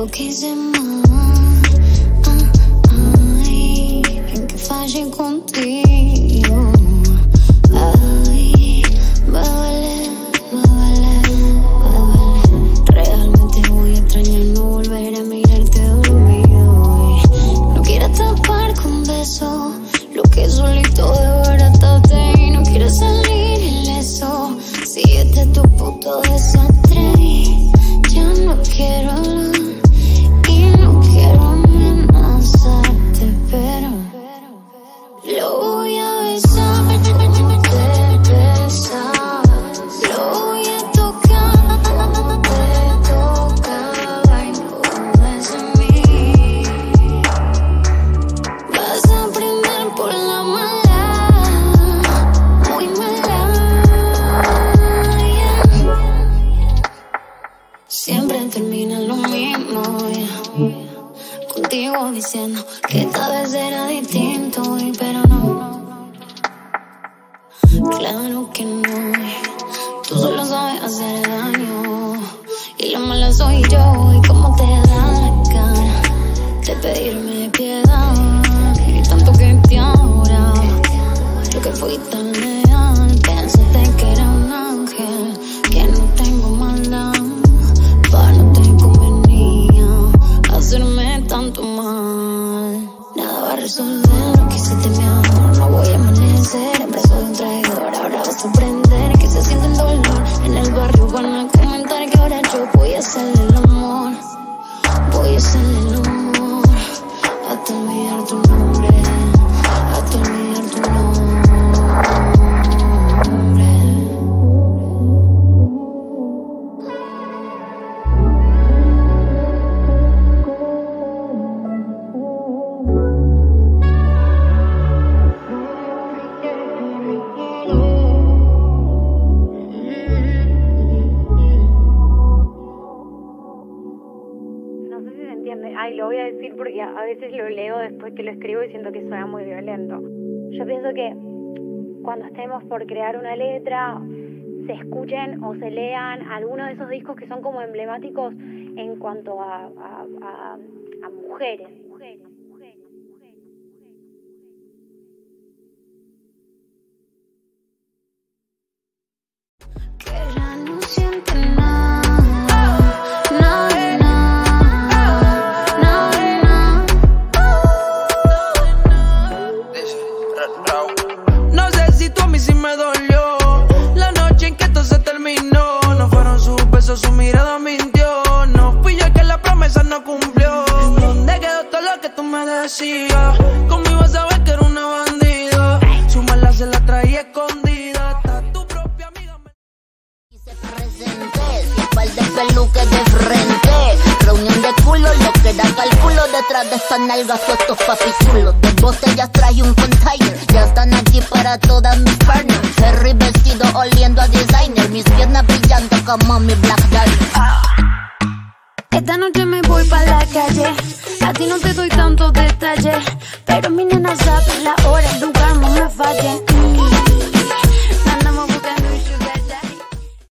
lo que hice mal. Ay, en que fallé contigo. Contigo diciendo que esta vez era distinto, pero no. Claro que no, tú solo sabes hacer daño. Y la mala soy yo resolver que hiciste mi amor. No voy a amanecer en brazos de un traidor. Ahora vas a aprender que se siente el dolor en el Ay, lo voy a decir porque a veces lo leo después que lo escribo y siento que suena muy violento. Yo pienso que cuando estemos por crear una letra, se escuchen o se lean algunos de esos discos que son como emblemáticos en cuanto a mujeres. Todo lo que tú me decías? Conmigo sabes que era una bandida. Su mala se la traía escondida. Hasta tu propia amiga me. se presenté, un par de peluques de frente, reunión de culo, lo que da cálculo detrás de estas nalgas, todos estos papichulos, de botellas traje un container, ya están aquí para todas mis partners, Harry vestido oliendo a designer, mis piernas brillando como mi Black Diamond. Esta noche me voy pa' la calle. A ti no te doy tantos detalles. Pero mi nena sabe la hora,